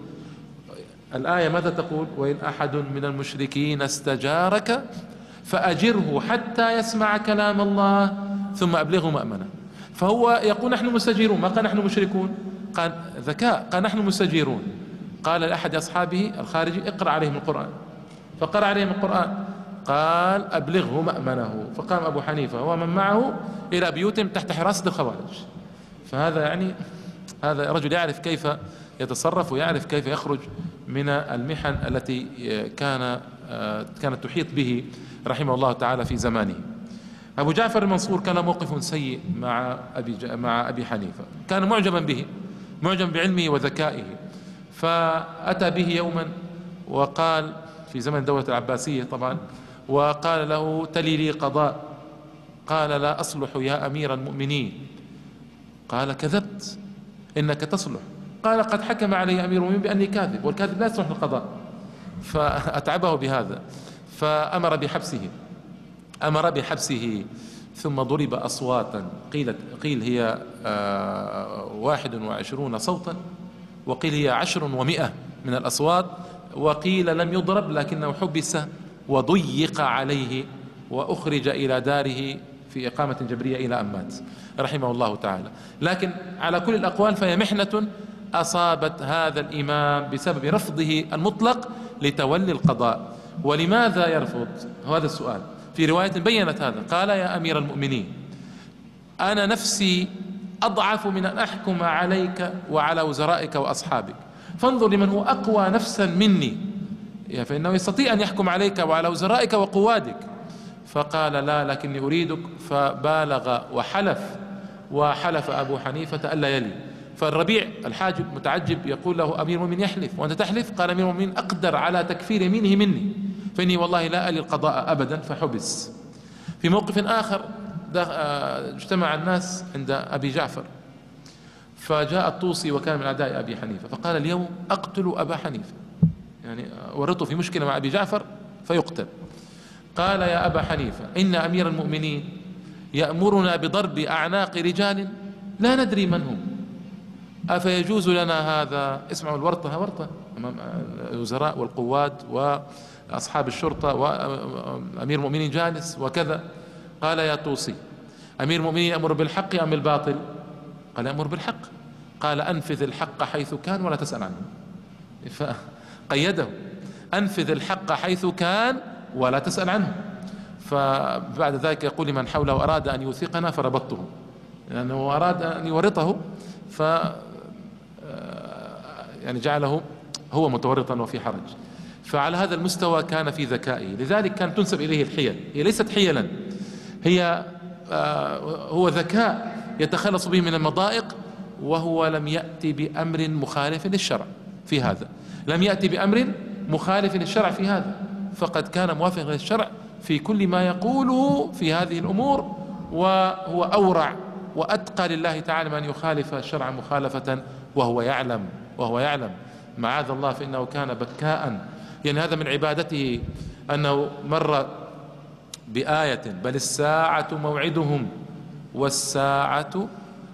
الآية ماذا تقول؟ وإن أحد من المشركين استجارك فأجره حتى يسمع كلام الله ثم أبلغه مأمنة. فهو يقول نحن مستجيرون. ما قال نحن مشركون؟ قال ذكاء. قال نحن مستجيرون. قال لأحد أصحابه الخارجي اقرأ عليهم القرآن. فقرأ عليهم القرآن. قال أبلغه مأمنه. فقام أبو حنيفة. ومن معه إلى بيوتهم تحت حراسة الخوارج. فهذا يعني هذا رجل يعرف كيف يتصرف ويعرف كيف يخرج من المحن التي كان كانت تحيط به رحمه الله تعالى في زمانه. أبو جعفر المنصور كان موقف سيء مع أبي مع أبي حنيفة. كان معجبا به معجب بعلمه وذكائه. فأتى به يوما وقال في زمن الدولة العباسية طبعا وقال له تلي لي قضاء. قال لا أصلح يا أمير المؤمنين. قال كذبت. إنك تصلح. قال قد حكم علي أمير المؤمنين بأني كاذب والكاذب لا يصلح القضاء. فأتعبه بهذا. فأمر بحبسه أمر بحبسه ثم ضرب أصواتا قيل قيل هي آه، واحد وعشرون صوتا وقيل هي عشر ومئة من الأصوات وقيل لم يضرب لكنه حبس وضيق عليه وأخرج إلى داره في إقامة جبرية إلى أن مات رحمه الله تعالى. لكن على كل الأقوال فهي محنة أصابت هذا الإمام بسبب رفضه المطلق لتولي القضاء. ولماذا يرفض؟ هذا السؤال. في رواية بينت هذا. قال يا أمير المؤمنين أنا نفسي أضعف من أن أحكم عليك وعلى وزرائك وأصحابك. فانظر لمن هو أقوى نفسا مني. فإنه يستطيع أن يحكم عليك وعلى وزرائك وقوادك. فقال لا لكني أريدك. فبالغ وحلف وحلف أبو حنيفة ألا يلي. فالربيع الحاجب متعجب يقول له أمير المؤمنين يحلف وأنت تحلف؟ قال أمير المؤمنين أقدر على تكفير يمينه مني. فإني والله لا ألي القضاء أبدا فحبس. في موقف آخر آه، اجتمع الناس عند أبي جعفر. فجاء الطوسي وكان من أعداء أبي حنيفة. فقال اليوم أقتل أبا حنيفة. يعني ورطوا في مشكلة مع أبي جعفر فيقتل. قال يا أبا حنيفة إن أمير المؤمنين يأمرنا بضرب أعناق رجال لا ندري من هم. أفيجوز لنا هذا؟ اسمعوا الورطة ورطة أمام الوزراء والقوات وأصحاب الشرطة وأمير المؤمنين جالس وكذا. قال يا طوسي أمير المؤمنين يأمر بالحق أم بالباطل قال يأمر بالحق. قال أنفذ الحق حيث كان ولا تسأل عنه. فقيده أنفذ الحق حيث كان ولا تسأل عنه. فبعد ذلك يقول لمن حوله أراد أن يوثقنا فربطته. لأنه أراد أن يورطه ف يعني جعله هو متورطا وفي حرج. فعلى هذا المستوى كان في ذكائه لذلك كانت تنسب إليه الحيل. هي ليست حيلا. هي آه، هو ذكاء يتخلص به من المضائق وهو لم يأتي بأمر مخالف للشرع في هذا. لم يأتي بأمر مخالف للشرع في هذا. فقد كان موافقا للشرع في كل ما يقوله في هذه الأمور وهو أورع وأتقى لله تعالى من يخالف الشرع مخالفة وهو يعلم وهو يعلم. معاذ الله فإنه كان بكاء يعني هذا من عبادته أنه مر بآية بل الساعة موعدهم والساعة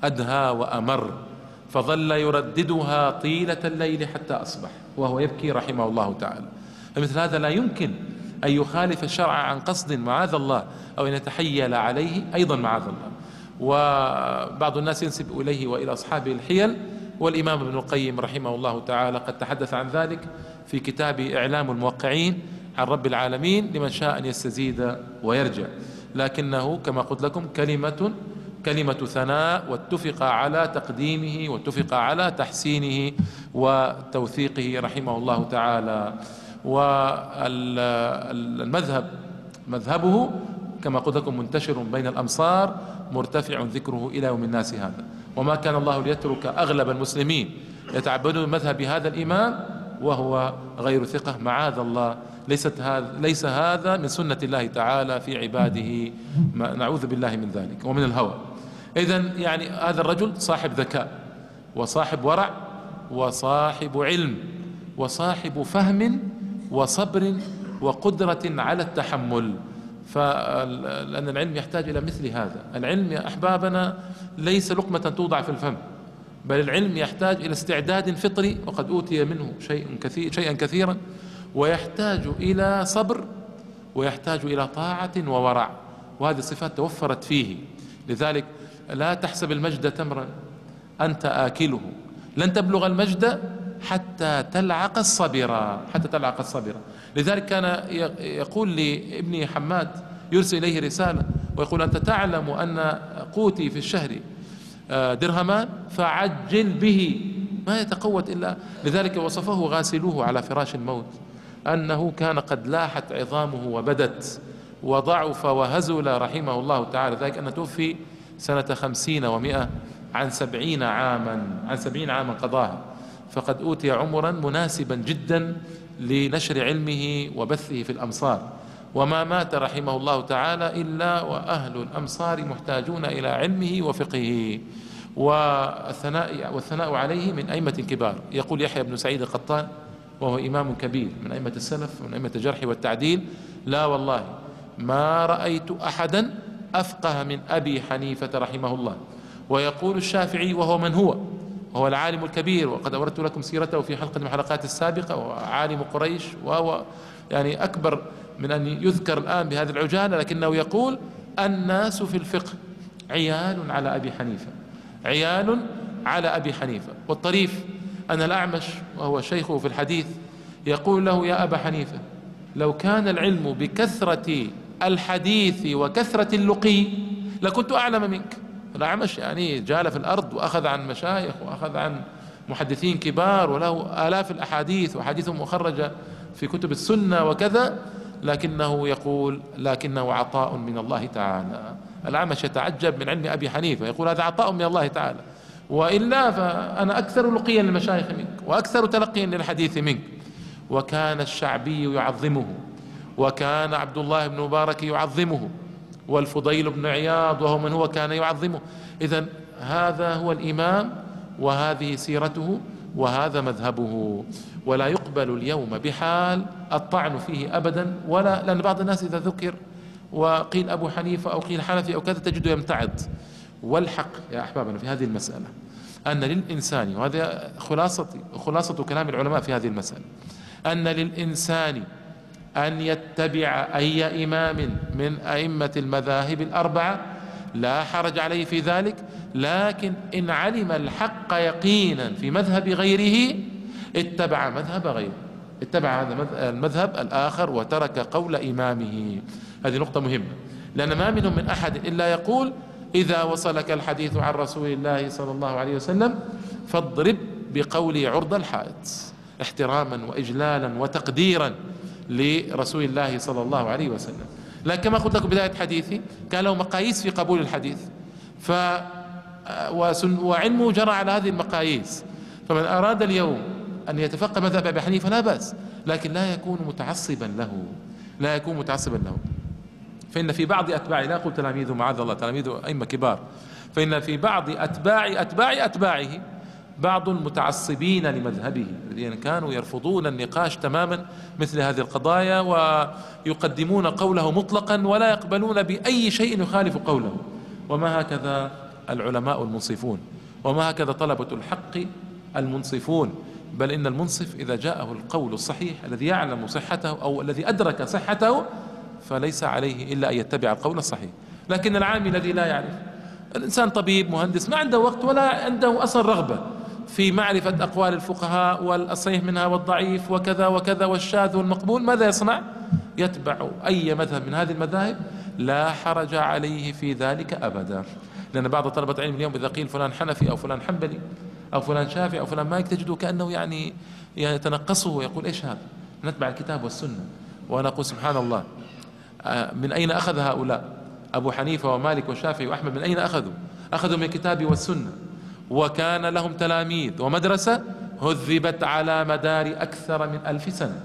أدهى وأمر فظل يرددها طيلة الليل حتى أصبح وهو يبكي رحمه الله تعالى. فمثل هذا لا يمكن أن يخالف الشرع عن قصد معاذ الله أو أن يتحيل عليه أيضا معاذ الله. وبعض الناس ينسب إليه وإلى أصحابه الحيل والإمام ابن القيم رحمه الله تعالى قد تحدث عن ذلك. في كتاب إعلام الموقعين عن رب العالمين لمن شاء أن يستزيد ويرجع. لكنه كما قلت لكم كلمة كلمة ثناء واتفق على تقديمه واتفق على تحسينه وتوثيقه رحمه الله تعالى. والمذهب مذهبه كما قلت لكم منتشر بين الأمصار مرتفع ذكره إلى يوم الناس هذا. وما كان الله ليترك أغلب المسلمين يتعبدون بمذهب هذا الإمام وهو غير ثقة. معاذ الله. ليست هذا ليس هذا من سنة الله تعالى في عباده. نعوذ بالله من ذلك ومن الهوى. إذا يعني هذا الرجل صاحب ذكاء وصاحب ورع وصاحب علم وصاحب فهم وصبر وقدرة على التحمل. فلأن العلم يحتاج إلى مثل هذا. العلم يا أحبابنا ليس لقمة توضع في الفم. بل العلم يحتاج إلى استعداد فطري وقد أوتي منه شيء كثير شيئا كثيرا ويحتاج إلى صبر ويحتاج إلى طاعة وورع وهذه الصفات توفرت فيه. لذلك لا تحسب المجد تمرا أنت آكله. لن تبلغ المجد حتى تلعق الصبر حتى تلعق الصبر. لذلك كان يقول لابني حماد يرسل إليه رسالة ويقول أنت تعلم أن قوتي في الشهر درهمان فعجل به. ما يتقوت إلا لذلك وصفه غاسلوه على فراش الموت أنه كان قد لاحت عظامه وبدت وضعف وهزل رحمه الله تعالى. ذلك أن توفي سنة خمسين ومائة عن سبعين عاما عن سبعين عاما قضاها. فقد أوتي عمرا مناسبا جدا لنشر علمه وبثه في الأمصار. وما مات رحمه الله تعالى إلا وأهل الأمصار محتاجون إلى علمه وفقهه والثناء والثناء عليه من أئمة كبار. يقول يحيى بن سعيد القطان وهو إمام كبير من أئمة السلف ومن أئمة الجرح والتعديل لا والله ما رأيت أحدا أفقه من أبي حنيفة رحمه الله. ويقول الشافعي وهو من هو؟ وهو العالم الكبير وقد أوردت لكم سيرته في حلقة من الحلقات السابقة وعالم قريش وهو يعني أكبر من أن يذكر الآن بهذه العجالة لكنه يقول الناس في الفقه عيال على أبي حنيفة. عيال على أبي حنيفة. والطريف أن الأعمش وهو شيخه في الحديث يقول له يا أبا حنيفة لو كان العلم بكثرة الحديث وكثرة اللقي لكنت أعلم منك. الأعمش يعني جال في الأرض وأخذ عن مشايخ وأخذ عن محدثين كبار وله آلاف الأحاديث وحديثهم مخرجة في كتب السنة وكذا. لكنه يقول لكنه عطاء من الله تعالى. الأعمش يتعجب من علم أبي حنيفة يقول هذا عطاء من الله تعالى. وإلا فأنا أكثر لقيا للمشايخ منك وأكثر تلقيا للحديث منك. وكان الشعبي يعظمه وكان عبد الله بن مبارك يعظمه والفضيل بن عياض وهو من هو كان يعظمه. إذا هذا هو الإمام وهذه سيرته وهذا مذهبه. ولا يقبل اليوم بحال الطعن فيه أبدا ولا لأن بعض الناس إذا ذكر وقيل أبو حنيفة أو قيل حنفي أو كذا تجده يمتعض. والحق يا أحبابنا في هذه المسألة أن للإنسان وهذا خلاصة خلاصة كلام العلماء في هذه المسألة أن للإنسان أن يتبع أي إمام من أئمة المذاهب الأربعة لا حرج عليه في ذلك لكن إن علم الحق يقينا في مذهب غيره اتبع مذهب غيره. اتبع هذا المذهب الآخر وترك قول إمامه. هذه نقطة مهمة. لأن ما منهم من أحد إلا يقول إذا وصلك الحديث عن رسول الله صلى الله عليه وسلم فاضرب بقولي عرض الحائط احتراما وإجلالا وتقديرا لرسول الله صلى الله عليه وسلم. لكن كما قلت لكم بداية حديثي كان له مقاييس في قبول الحديث. ف وعلمه جرى على هذه المقاييس. فمن أراد اليوم أن يتفقه مذهب أبي حنيفة لا بأس لكن لا يكون متعصبا له. لا يكون متعصبا له. فإن في بعض أتباعه لا أقول تلاميذه معاذ الله تلاميذه أئمة كبار. فإن في بعض أتباع أتباع أتباعه بعض المتعصبين لمذهبه الذين كانوا يرفضون النقاش تماما مثل هذه القضايا ويقدمون قوله مطلقا ولا يقبلون بأي شيء يخالف قوله. وما هكذا العلماء المنصفون؟ وما هكذا طلبة الحق المنصفون؟ بل إن المنصف إذا جاءه القول الصحيح الذي يعلم صحته أو الذي أدرك صحته فليس عليه إلا أن يتبع القول الصحيح. لكن العامي الذي لا يعرف الإنسان طبيب مهندس ما عنده وقت ولا عنده أصلا رغبة في معرفة أقوال الفقهاء والصحيح منها والضعيف وكذا وكذا والشاذ والمقبول ماذا يصنع؟ يتبع أي مذهب من هذه المذاهب لا حرج عليه في ذلك أبدا. لأن بعض طلبة العلم اليوم إذا قيل فلان حنفي أو فلان حنبلي أو فلان شافعي أو فلان مالك تجده كأنه يعني يتنقصه ويقول إيش هذا؟ نتبع الكتاب والسنة. وأنا أقول سبحان الله آه، من أين أخذ هؤلاء؟ أبو حنيفة ومالك والشافعي وأحمد من أين أخذوا؟ أخذوا من الكتاب والسنة. وكان لهم تلاميذ ومدرسة هذبت على مدار أكثر من ألف سنة.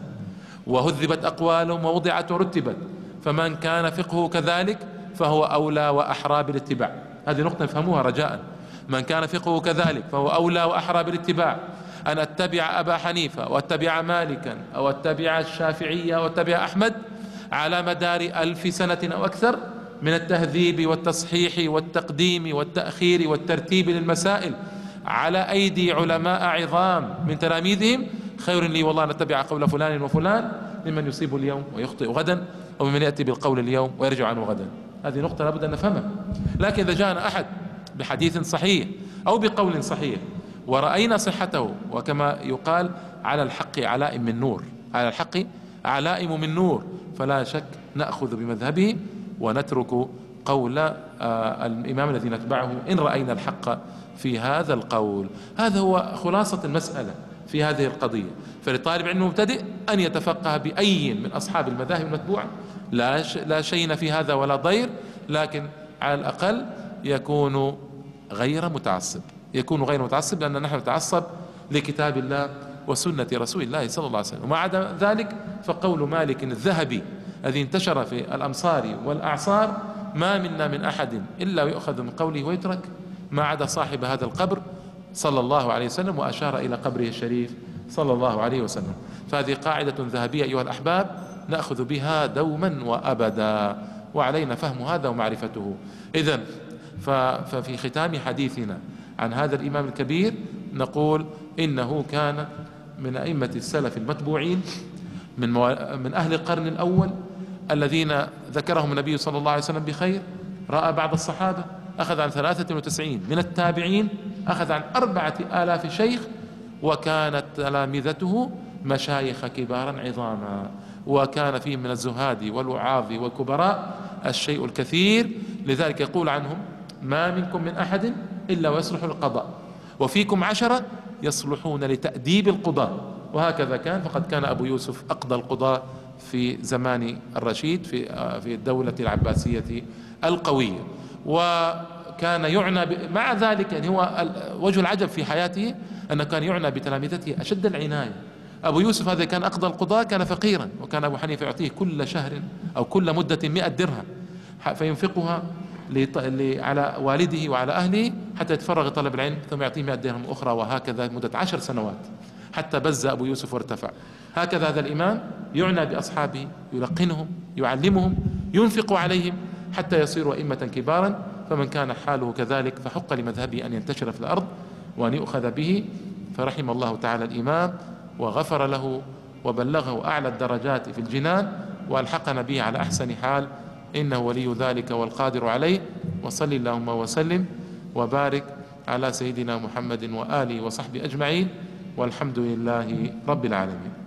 وهذبت أقوالهم ووضعت ورتبت فمن كان فقهه كذلك فهو أولى وأحرى بالاتباع. هذه نقطة نفهموها رجاء. من كان فقهه كذلك فهو أولى وأحرى بالاتباع. أن أتبع أبا حنيفة وأتبع مالكا أو أتبع الشافعية وأتبع أحمد على مدار ألف سنة أو أكثر من التهذيب والتصحيح والتقديم والتأخير والترتيب للمسائل على أيدي علماء عظام من تلاميذهم. خير لي والله أن أتبع قول فلان وفلان ممن يصيب اليوم ويخطئ غدا وممن يأتي بالقول اليوم ويرجع عنه غدا. هذه نقطة لابد أن نفهمها. لكن إذا جاءنا أحد بحديث صحيح أو بقول صحيح. ورأينا صحته وكما يقال على الحق علائم من نور. على الحق علائم من نور. فلا شك نأخذ بمذهبه ونترك قول آه، الإمام الذي نتبعه إن رأينا الحق في هذا القول. هذا هو خلاصة المسألة في هذه القضية. فلطالب علم مبتدئ أن يتفقه بأي من أصحاب المذاهب المتبوعة. لا لا في هذا ولا ضير لكن على الأقل يكون غير متعصب. يكون غير متعصب لأن نحن نتعصب لكتاب الله وسنة رسول الله صلى الله عليه وسلم. ومع ذلك فقول مالك الذهبي الذي انتشر في الأمصار والأعصار ما منا من أحد إلا يؤخذ من قوله ويترك. ما عدا صاحب هذا القبر صلى الله عليه وسلم وأشار إلى قبره الشريف صلى الله عليه وسلم. فهذه قاعدة ذهبية أيها الأحباب نأخذ بها دوما وأبدا وعلينا فهم هذا ومعرفته. إذا ففي ختام حديثنا عن هذا الإمام الكبير نقول إنه كان من أئمة السلف المتبوعين من من أهل القرن الأول الذين ذكرهم النبي صلى الله عليه وسلم بخير رأى بعض الصحابة أخذ عن ثلاثة وتسعين من التابعين أخذ عن أربعة آلاف شيخ وكانت تلامذته مشايخ كبارا عظاما وكان فيهم من الزهاد والوعاظ والكبراء الشيء الكثير لذلك يقول عنهم ما منكم من أحد إلا ويصلح القضاء. وفيكم عشرة يصلحون لتأديب القضاء. وهكذا كان. فقد كان أبو يوسف أقضى القضاء في زمان الرشيد في في الدولة العباسية القوية. وكان يعنى مع ذلك يعني هو وجه العجب في حياته أنه كان يعنى بتلامذته أشد العناية. أبو يوسف هذا كان أقضى القضاء كان فقيرا وكان أبو حنيفة يعطيه كل شهر أو كل مدة مئة درهم فينفقها على والده وعلى أهله حتى يتفرغ طلب العلم ثم يعطيه مئة درهم أخرى وهكذا مدة عشر سنوات حتى بز أبو يوسف وارتفع. هكذا هذا الإمام يعنى بأصحابه يلقنهم يعلمهم ينفق عليهم حتى يصيروا أئمة كبارا. فمن كان حاله كذلك فحق لمذهبه أن ينتشر في الأرض وأن يؤخذ به. فرحم الله تعالى الإمام وغفر له وبلغه أعلى الدرجات في الجنان وألحقنا به على أحسن حال. إنه ولي ذلك والقادر عليه وصل اللهم وسلم وبارك على سيدنا محمد وآله وصحبه أجمعين والحمد لله رب العالمين.